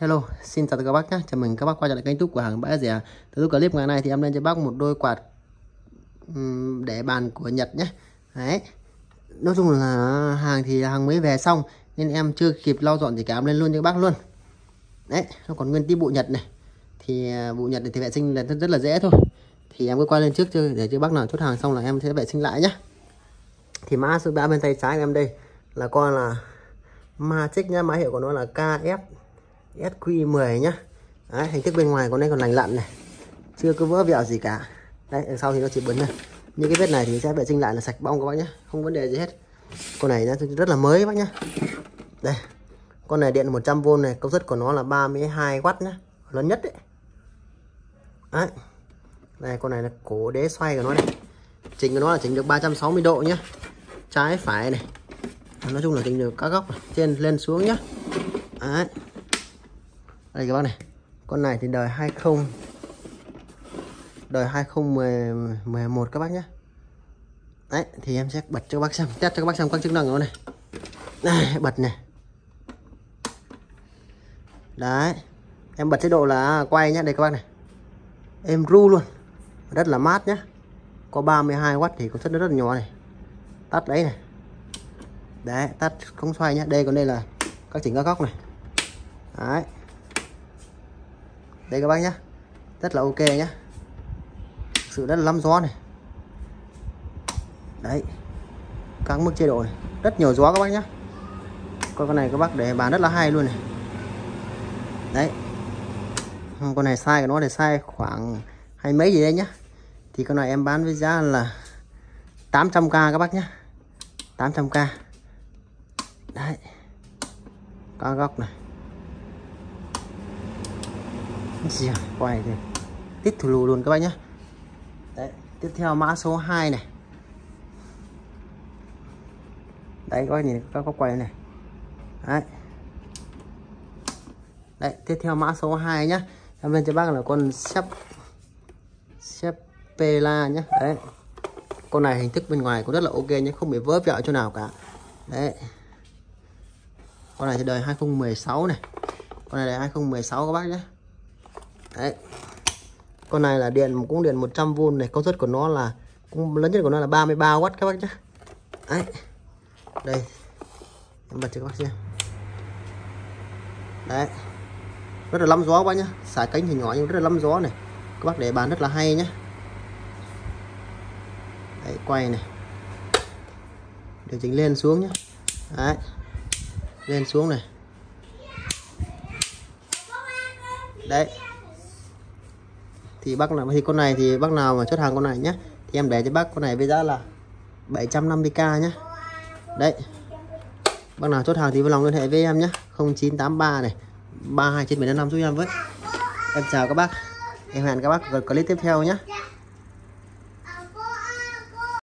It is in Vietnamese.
Hello, xin chào tất cả các bác nhé. Chào mừng các bác quay trở lại kênh YouTube của hàng bãi rẻ. Từ clip ngày nay thì em lên cho bác một đôi quạt để bàn của Nhật nhé. Đấy. Nói chung là hàng thì hàng mới về xong nên em chưa kịp lau dọn gì cả em lên luôn cho các bác luôn. Đấy, nó còn nguyên tí bộ Nhật này. Thì à, bộ Nhật này thì vệ sinh là rất, rất là dễ thôi. Thì em cứ quay lên trước chứ để cho bác nào chốt hàng xong là em sẽ vệ sinh lại nhé. Thì mã số 3 bên tay trái của em đây là con là Magic nhá, mã hiệu của nó là KF SQ10 nhá. Đấy, hình thức bên ngoài con này còn lành lặn này. Chưa có vỡ vẹo gì cả. Đấy đằng sau thì nó chỉ bẩn này những cái vết này thì sẽ vệ sinh lại là sạch bong các bác nhé không vấn đề gì hết. Con này nó rất là mới các bác nhá. Đây con này điện 100V này công suất của nó là 32W nhá. Lớn nhất đấy đấy. Đây con này là cổ đế xoay của nó này. Chỉnh của nó là chỉnh được 360 độ nhá. Trái phải này. Nói chung là chỉnh được các góc này. trên lên xuống nhá. Đấy đây các bác này. Con này thì đời 20 đời 2011 các bác nhé đấy thì em sẽ bật cho các bác xem test cho các bác xem các chức năng của nó này. Đây, bật này. Đấy em bật chế độ là quay nhé đây các bác này. Em ru luôn rất là mát nhé có 32W thì công suất nó rất là nhỏ này. Tắt đấy này. Đấy tắt không xoay nhé đây còn đây là các chỉnh các góc này. Đấy đây các bác nhé rất là ok nhé sự rất là lắm gió này. Đấy. Các mức chế độ này. Rất nhiều gió các bác nhé con này các bác để bán rất là hay luôn này. Đấy. Con này sai của nó để sai khoảng hai mấy gì đấy nhá. Thì con này em bán với giá là 800k các bác nhé 800k đấy. Các góc này quay thì tít thủ lù luôn các bác nhé đấy, tiếp theo mã số 2 này. Đấy, các bác nhìn các có quay này. Đấy. Đấy, tiếp theo mã số 2 nhá. Em lên cho bác là con xếp xếp pela nhé đấy. Con này hình thức bên ngoài cũng rất là ok nhé không bị vỡ vẹo chỗ nào cả. Đấy. Con này thì đời 2016 này. Con này là 2016 các bác nhé đấy. Con này là điện cũng điện 100V này, công suất của nó là cũng lớn nhất của nó là 33W các bác nhé đấy. Đây. Em bật cho các bác xem. Đấy. Rất là lắm gió các bác nhé xả cánh thì nhỏ nhưng rất là lắm gió này. Các bác để bàn rất là hay nhé đấy, quay này. Điều chỉnh lên xuống nhé đấy. Lên xuống này. Đấy thì bác nào thì con này thì bác nào mà chốt hàng con này nhé thì em để cho bác con này với giá là 750k nhé đấy. Bác nào chốt hàng thì vui lòng liên hệ với em nhé 0983 này 329755 giúp em với. Em chào các bác. Em hẹn các bác ở clip tiếp theo nhé